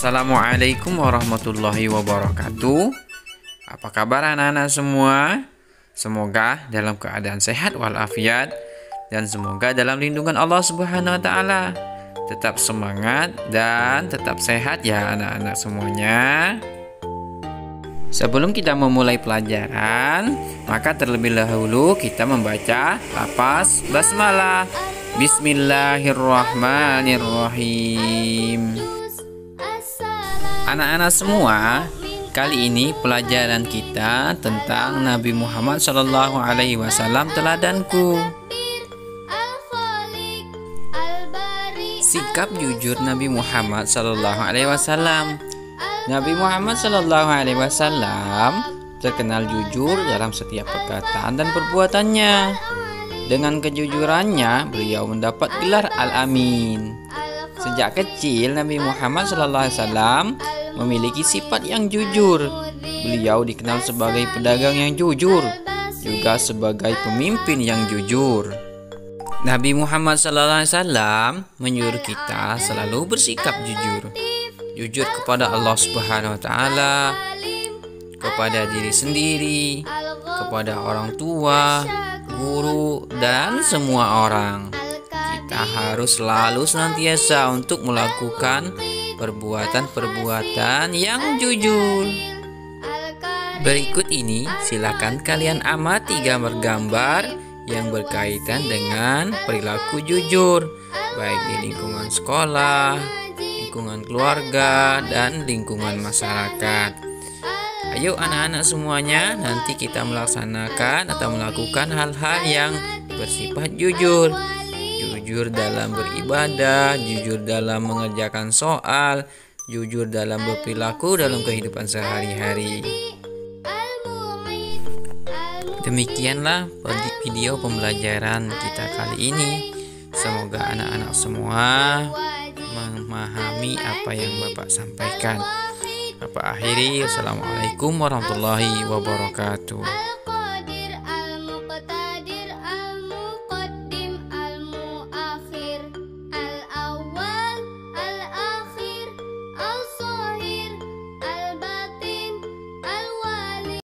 Assalamualaikum warahmatullahi wabarakatuh. Apa kabar anak-anak semua? Semoga dalam keadaan sehat walafiat dan semoga dalam lindungan Allah Subhanahu wa taala. Tetap semangat dan tetap sehat ya anak-anak semuanya. Sebelum kita memulai pelajaran, maka terlebih dahulu kita membaca lapas basmalah. Bismillahirrahmanirrahim. Anak-anak semua, kali ini pelajaran kita tentang Nabi Muhammad Shallallahu Alaihi Wasallam teladanku. Sikap jujur Nabi Muhammad Shallallahu Alaihi Wasallam. Nabi Muhammad Shallallahu Alaihi Wasallam terkenal jujur dalam setiap perkataan dan perbuatannya. Dengan kejujurannya, beliau mendapat gelar Al-Amin. Sejak kecil, Nabi Muhammad SAW memiliki sifat yang jujur. Beliau dikenal sebagai pedagang yang jujur, juga sebagai pemimpin yang jujur. Nabi Muhammad SAW menyuruh kita selalu bersikap jujur, jujur kepada Allah Subhanahu Wa Taala, kepada diri sendiri, kepada orang tua, guru, dan semua orang. Kita harus selalu senantiasa untuk melakukan perbuatan-perbuatan yang jujur. Berikut ini silakan kalian amati gambar-gambar yang berkaitan dengan perilaku jujur, baik di lingkungan sekolah, lingkungan keluarga, dan lingkungan masyarakat. Ayo anak-anak semuanya, nanti kita melaksanakan atau melakukan hal-hal yang bersifat jujur. Jujur dalam beribadah, jujur dalam mengerjakan soal, jujur dalam berperilaku dalam kehidupan sehari-hari. Demikianlah video pembelajaran kita kali ini. Semoga anak-anak semua memahami apa yang Bapak sampaikan. Bapak akhiri, Assalamualaikum warahmatullahi wabarakatuh.